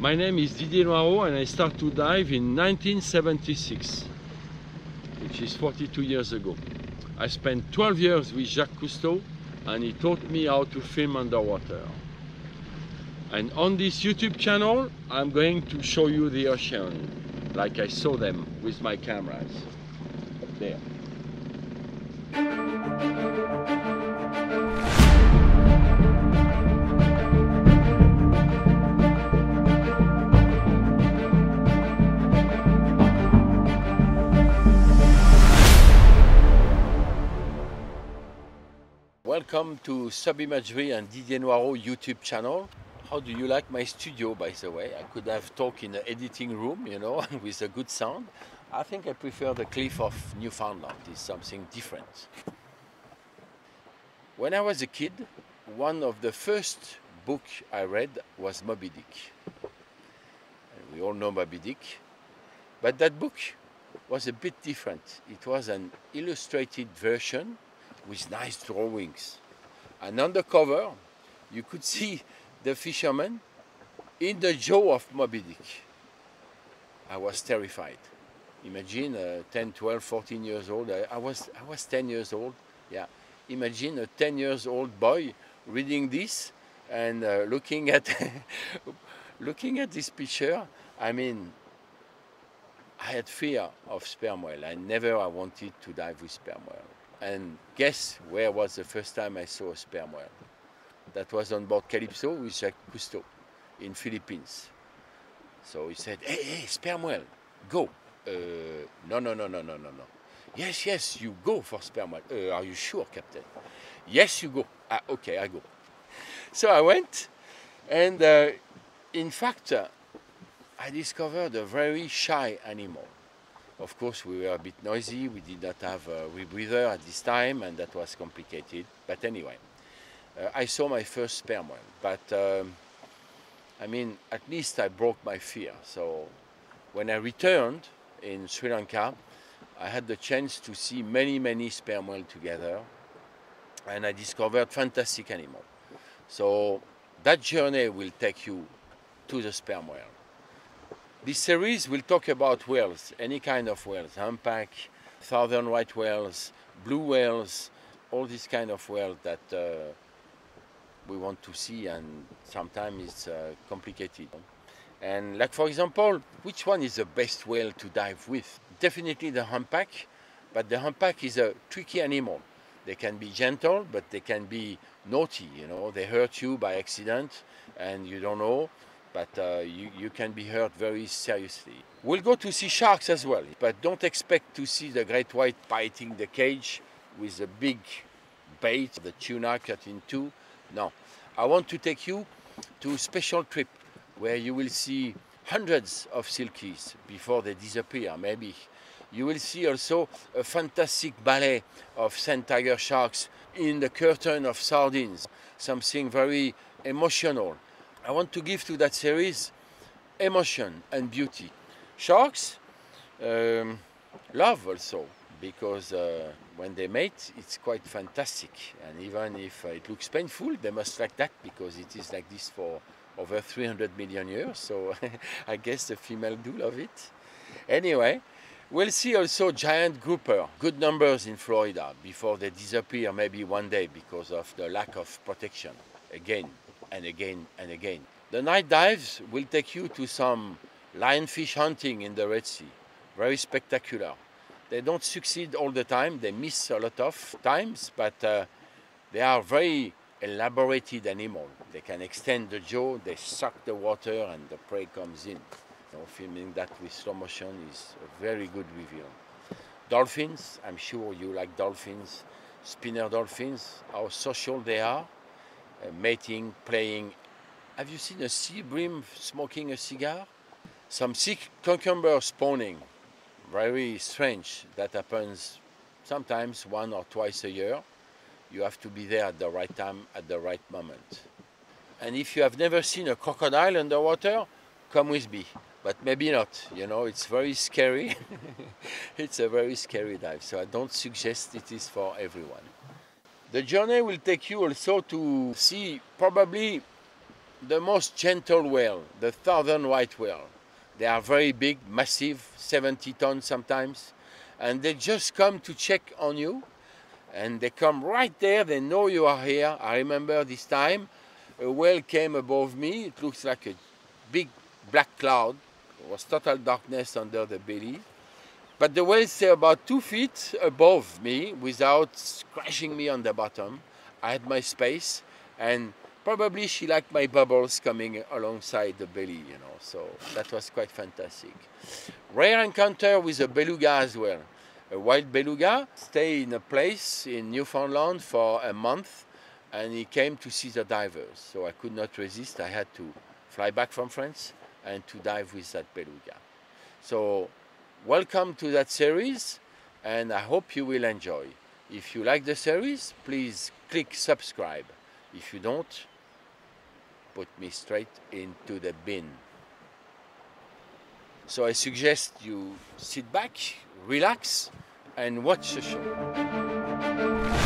My name is Didier Noirot and I started to dive in 1976, which is 42 years ago. I spent 12 years with Jacques Cousteau and he taught me how to film underwater. And on this YouTube channel, I'm going to show you the ocean like I saw them with my cameras. There. Welcome to Subimagery and Didier Noirot YouTube channel. How do you like my studio, by the way? I could have talk in the editing room, you know, with a good sound. I think I prefer the cliff of Newfoundland. It's something different. When I was a kid, one of the first books I read was Moby Dick. We all know Moby Dick. But that book was a bit different. It was an illustrated version with nice drawings. And on the cover, you could see the fisherman in the jaw of Moby Dick. I was terrified. Imagine uh, 10, 12, 14 years old. I, I, was, I was 10 years old. Yeah. Imagine a 10 years old boy reading this and uh, looking at looking at this picture. I mean, I had fear of sperm whale. I never I wanted to dive with sperm whale. And guess where was the first time I saw a sperm whale? That was on board Calypso with Jacques Cousteau in Philippines. So he said, hey, hey, sperm whale, go. Uh, no, no, no, no, no, no, no. Yes, yes, you go for sperm whale. Uh, are you sure, Captain? Yes, you go. Ah, okay, I go. So I went, and uh, in fact, uh, I discovered a very shy animal. Of course, we were a bit noisy. We did not have a rebreather at this time, and that was complicated. But anyway, uh, I saw my first sperm whale. But um, I mean, at least I broke my fear. So when I returned in Sri Lanka, I had the chance to see many, many sperm whales together, and I discovered fantastic animal. So that journey will take you to the sperm whale. This series will talk about whales, any kind of whales, humpback, southern right whales, blue whales, all these kind of whales that uh, we want to see and sometimes it's uh, complicated. And like for example, which one is the best whale to dive with? Definitely the humpback, but the humpback is a tricky animal. They can be gentle, but they can be naughty, you know, they hurt you by accident and you don't know but uh, you, you can be hurt very seriously. We'll go to see sharks as well, but don't expect to see the great white biting the cage with a big bait, the tuna cut in two. No, I want to take you to a special trip where you will see hundreds of silkies before they disappear, maybe. You will see also a fantastic ballet of sand tiger sharks in the curtain of sardines, something very emotional. I want to give to that series emotion and beauty. Sharks um, love also because uh, when they mate it's quite fantastic and even if it looks painful they must like that because it is like this for over 300 million years so I guess the female do love it. Anyway, we'll see also giant grouper, good numbers in Florida before they disappear maybe one day because of the lack of protection. Again, and again and again. The night dives will take you to some lionfish hunting in the Red Sea. Very spectacular. They don't succeed all the time, they miss a lot of times, but uh, they are very elaborated animal. They can extend the jaw, they suck the water and the prey comes in. Know, filming that with slow motion is a very good reveal. Dolphins, I'm sure you like dolphins. Spinner dolphins, how social they are uh, mating, playing. Have you seen a sea bream smoking a cigar? Some sea cucumber spawning. Very strange. That happens sometimes one or twice a year. You have to be there at the right time, at the right moment. And if you have never seen a crocodile underwater, come with me. But maybe not, you know, it's very scary. it's a very scary dive, so I don't suggest it is for everyone. The journey will take you also to see probably the most gentle whale, the southern right whale. They are very big, massive, 70 tons sometimes, and they just come to check on you. And they come right there, they know you are here. I remember this time, a whale came above me. It looks like a big black cloud. It was total darkness under the belly. But the whale stayed about two feet above me without crashing me on the bottom. I had my space, and probably she liked my bubbles coming alongside the belly, you know, so that was quite fantastic. Rare encounter with a beluga as well. A wild beluga stayed in a place in Newfoundland for a month and he came to see the divers. So I could not resist. I had to fly back from France and to dive with that beluga. So welcome to that series and I hope you will enjoy. If you like the series, please click subscribe. If you don't, put me straight into the bin. So I suggest you sit back, relax, and watch the show.